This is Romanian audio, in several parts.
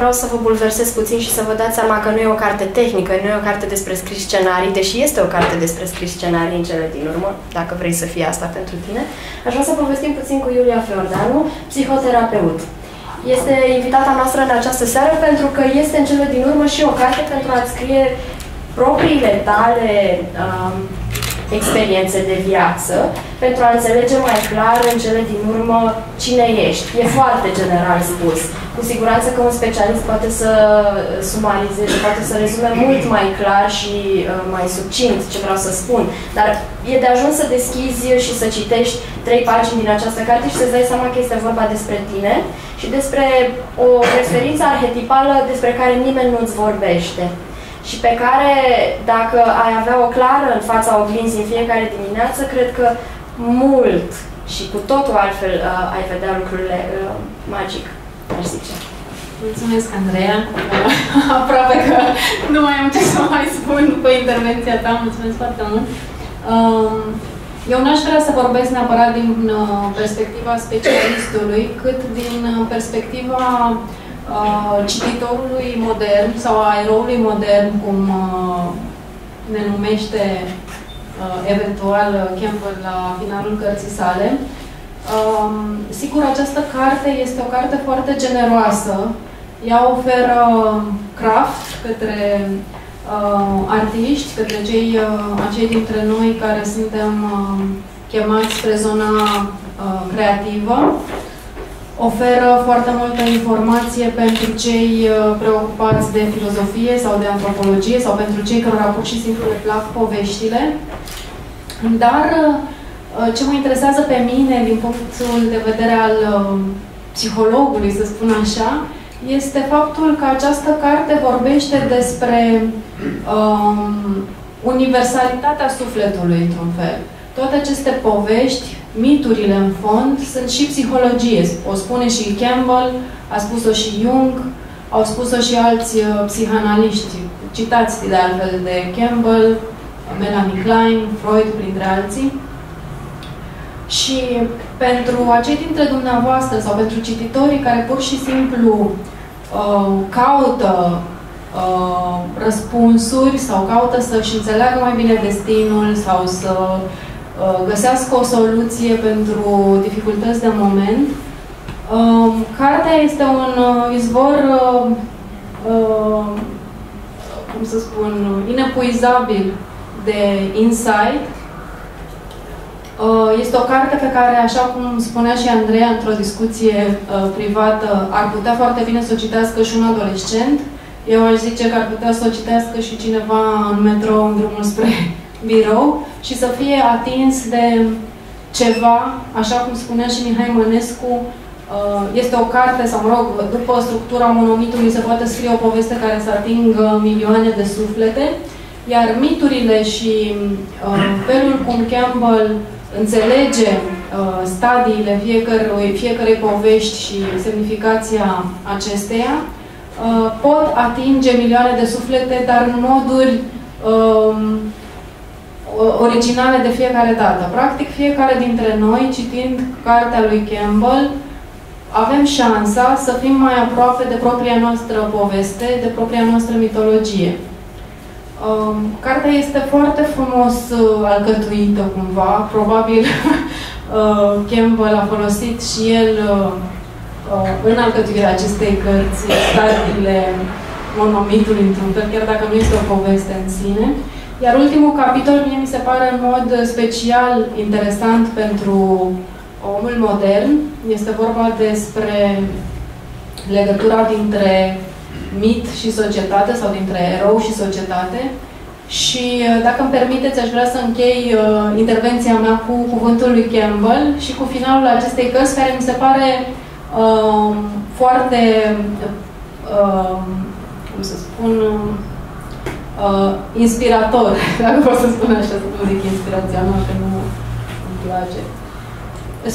vreau să vă bulversez puțin și să vă dați seama că nu e o carte tehnică, nu e o carte despre scris scenarii, deși este o carte despre scris scenarii în cele din urmă, dacă vrei să fie asta pentru tine. Aș vrea să povestim puțin cu Iulia Fiordanu, psihoterapeut. Este invitata noastră în această seară pentru că este în cele din urmă și o carte pentru a scrie propriile tale um, experiențe de viață pentru a înțelege mai clar în cele din urmă cine ești. E foarte general spus. Cu siguranță că un specialist poate să sumarizeze, poate să rezume mult mai clar și uh, mai succint ce vreau să spun. Dar e de ajuns să deschizi și să citești trei pagini din această carte și să-ți dai seama că este vorba despre tine și despre o referință arhetipală despre care nimeni nu-ți vorbește și pe care, dacă ai avea o clară în fața oglinzii în fiecare dimineață, cred că mult și cu totul altfel uh, ai vedea lucrurile uh, magic, aș zice. Mulțumesc, Andreea. Aproape că nu mai am ce să mai spun după intervenția ta. Mulțumesc foarte mult. Um, eu n-aș vrea să vorbesc neapărat din uh, perspectiva specialistului, cât din uh, perspectiva uh, cititorului modern sau a eroului modern, cum uh, ne numește uh, eventual Campbell la finalul cărții sale. Um, sigur, această carte este o carte foarte generoasă. Ea oferă craft către uh, artiști, către cei, uh, acei dintre noi care suntem uh, chemați spre zona uh, creativă oferă foarte multă informație pentru cei uh, preocupați de filozofie sau de antropologie sau pentru cei care pur și simplu le plac poveștile. Dar uh, ce mă interesează pe mine din punctul de vedere al uh, psihologului, să spun așa, este faptul că această carte vorbește despre um, universalitatea sufletului, într-un fel. Toate aceste povești miturile în fond sunt și psihologie. O spune și Campbell, a spus-o și Jung, au spus-o și alți uh, psihanaliști, citați de altfel de Campbell, Melanie Klein, Freud, printre alții. Și pentru acei dintre dumneavoastră sau pentru cititorii care pur și simplu uh, caută uh, răspunsuri sau caută să-și înțeleagă mai bine destinul sau să Uh, găsească o soluție pentru dificultăți de moment. Um, cartea este un uh, izvor, uh, cum să spun, inepuizabil de insight. Este o carte pe care, așa cum spunea și Andreea într-o discuție privată, ar putea foarte bine să o citească și un adolescent. Eu aș zice că ar putea să o citească și cineva în metrou în drumul spre birou și să fie atins de ceva, așa cum spunea și Mihai Mănescu, uh, este o carte, sau mă rog, după structura monomitului se poate scrie o poveste care să atingă milioane de suflete, iar miturile și uh, felul cum Campbell înțelege uh, stadiile fiecărui, fiecărei povești și semnificația acesteia, pot atinge milioane de suflete, dar în moduri originale de fiecare dată. Practic, fiecare dintre noi, citind cartea lui Campbell, avem șansa să fim mai aproape de propria noastră poveste, de propria noastră mitologie. Um, cartea este foarte frumos uh, alcătuită cumva, probabil uh, Campbell a folosit și el uh, uh, în alcătuirea acestei cărți stadiile monomitului într-un fel, chiar dacă nu este o poveste în sine. Iar ultimul capitol mie mi se pare în mod special interesant pentru omul modern. Este vorba despre legătura dintre mit și societate sau dintre erou și societate. Și uh, dacă îmi permiteți, aș vrea să închei uh, intervenția mea cu cuvântul lui Campbell și cu finalul acestei cărți, care mi se pare uh, foarte, uh, cum să spun, uh, uh, inspirator, dacă pot să spun așa, să nu zic inspirațional, că nu îmi place.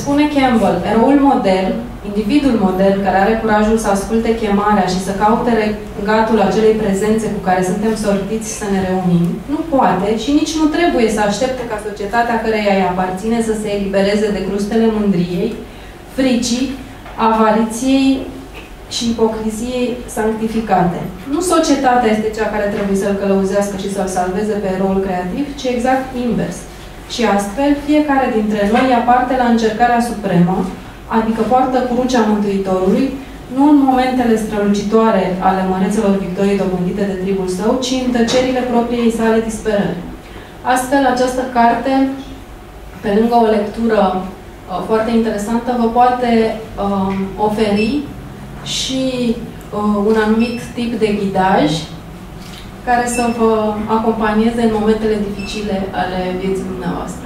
Spune Campbell, eroul model, individul model care are curajul să asculte chemarea și să caute regatul acelei prezențe cu care suntem sortiți să ne reunim, nu poate și nici nu trebuie să aștepte ca societatea căreia îi aparține să se elibereze de crustele mândriei, fricii, avariției și ipocriziei sanctificate. Nu societatea este cea care trebuie să-l călăuzească și să-l salveze pe eroul creativ, ci exact invers. Și astfel, fiecare dintre noi ia parte la încercarea supremă, adică poartă crucea Mântuitorului, nu în momentele strălucitoare ale mărețelor victoriei dobândite de tribul său, ci în tăcerile propriei sale disperări. Astfel, această carte, pe lângă o lectură uh, foarte interesantă, vă poate uh, oferi și uh, un anumit tip de ghidaj care să vă acompanieze în momentele dificile ale vieții dumneavoastră.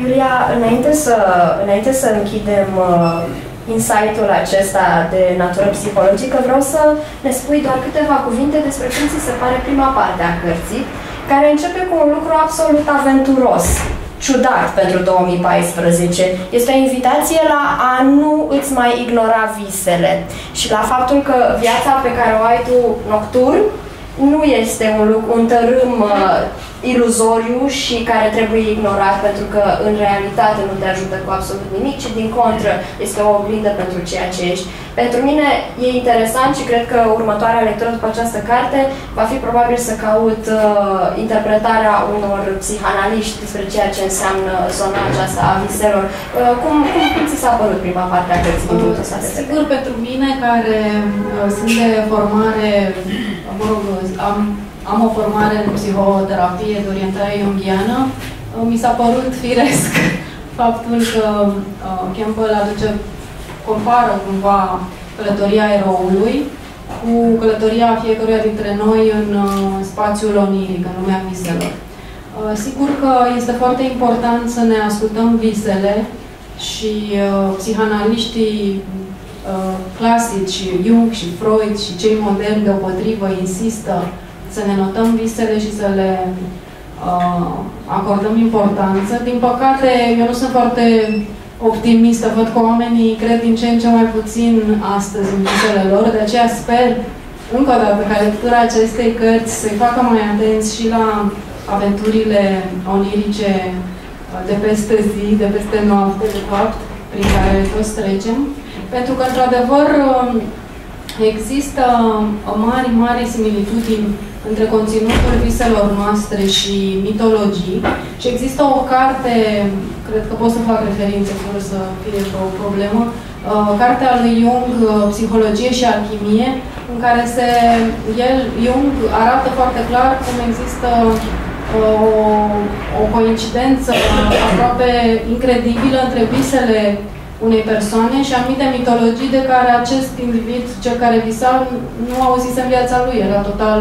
Iulia, înainte să, înainte să închidem uh, insight-ul acesta de natură psihologică, vreau să ne spui doar câteva cuvinte despre cum ți se pare prima parte a cărții, care începe cu un lucru absolut aventuros, ciudat pentru 2014. Este o invitație la a nu îți mai ignora visele și la faptul că viața pe care o ai tu nocturn nu este un, lucru, un tărâm uh, iluzoriu și care trebuie ignorat pentru că în realitate nu te ajută cu absolut nimic, ci din contră este o oglindă pentru ceea ce ești. Pentru mine e interesant și cred că următoarea lectură după această carte va fi probabil să caut uh, interpretarea unor psihanaliști despre ceea ce înseamnă zona aceasta a viselor. Uh, cum, cum, cum ți s-a părut prima parte a cărții din punctul ăsta de Sigur, pentru mine care uh, sunt de formare, mă rog, am am o formare în psihoterapie de orientare jungiană, uh, mi s-a părut firesc faptul că uh, Campbell aduce, compară cumva călătoria eroului cu călătoria fiecăruia dintre noi în uh, spațiul oniric, în lumea viselor. Sigur că este foarte important să ne ascultăm visele și psihanaliștii clasici, Jung și Freud și cei moderni deopotrivă insistă să ne notăm visele și să le uh, acordăm importanță. Din păcate, eu nu sunt foarte optimistă. Văd că oamenii cred din ce în ce mai puțin astăzi în visele lor, de aceea sper încă o dată ca lectura acestei cărți să-i facă mai atenți și la aventurile onirice uh, de peste zi, de peste noapte, de fapt, prin care toți trecem. Pentru că, într-adevăr, um, există mari, mari similitudini între conținutul viselor noastre și mitologii și există o carte, cred că pot să fac referințe fără să fie o problemă, uh, cartea lui Jung, uh, Psihologie și Alchimie, în care se, el, Jung arată foarte clar cum există uh, o, o coincidență aproape incredibilă între visele unei persoane și anumite mitologii de care acest individ, cel care visa, nu auzise în viața lui, era total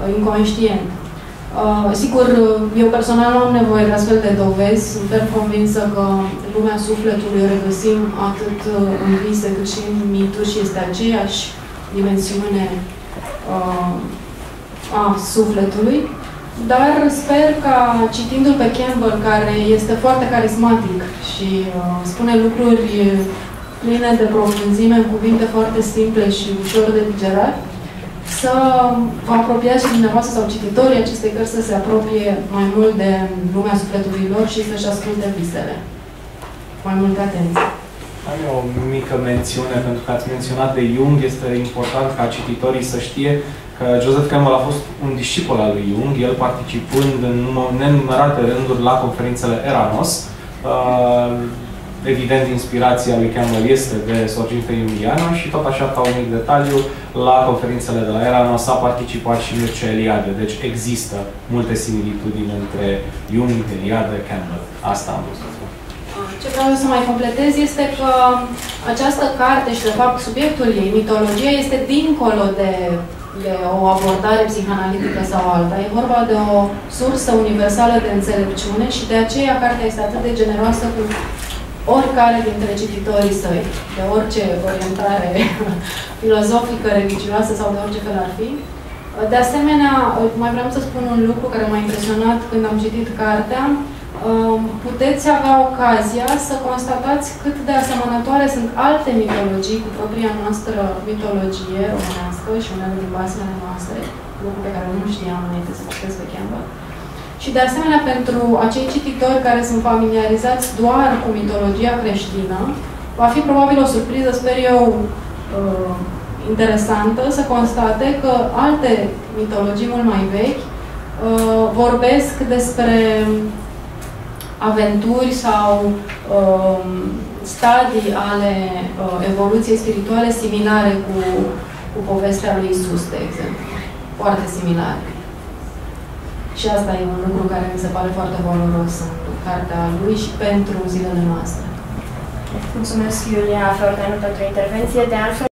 Uh, inconștient. Uh, sigur, eu personal nu am nevoie de astfel de dovezi. Sunt ferm convinsă că lumea sufletului o regăsim atât uh, în vise cât și în mituri și este aceeași dimensiune uh, a sufletului. Dar sper ca citindu-l pe Campbell, care este foarte carismatic și uh, spune lucruri pline de profunzime, în cuvinte foarte simple și ușor de digerat, să vă apropiați și dumneavoastră sau cititorii acestei cărți să se apropie mai mult de lumea sufletului lor și să-și asculte visele. Mai multă atenție. Am eu o mică mențiune, pentru că ați menționat de Jung, este important ca cititorii să știe că Joseph Campbell a fost un discipol al lui Jung, el participând în nenumărate rânduri la conferințele Eranos. Uh, evident, inspirația lui Campbell este de sorginte jungiană și tot așa, ca un mic detaliu, la conferințele de la Erano s-a participat și Mircea Eliade, deci există multe similitudini între Jung, Eliade, Campbell. Asta am vrut să spun. Ce vreau să mai completez este că această carte și, de fapt, subiectul ei, mitologia, este dincolo de, de o abordare psihanalitică sau alta. E vorba de o sursă universală de înțelepciune și de aceea cartea este atât de generoasă cu oricare dintre cititorii săi, de orice orientare filozofică, religioasă sau de orice fel ar fi. De asemenea, mai vreau să spun un lucru care m-a impresionat când am citit cartea. Puteți avea ocazia să constatați cât de asemănătoare sunt alte mitologii cu propria noastră mitologie românească și unele din basmele noastre, lucru pe care nu știam înainte să citesc pe Campbell. Și de asemenea, pentru acei cititori care sunt familiarizați doar cu mitologia creștină, va fi probabil o surpriză, sper eu, uh, interesantă să constate că alte mitologii mult mai vechi uh, vorbesc despre aventuri sau uh, stadii ale uh, evoluției spirituale similare cu, cu povestea lui Isus, de exemplu. Foarte similare. Și asta e un lucru care mi se pare foarte valoros în cartea lui și pentru zilele noastre. Mulțumesc, Iulia Feordeanu, pentru intervenție. De altfel,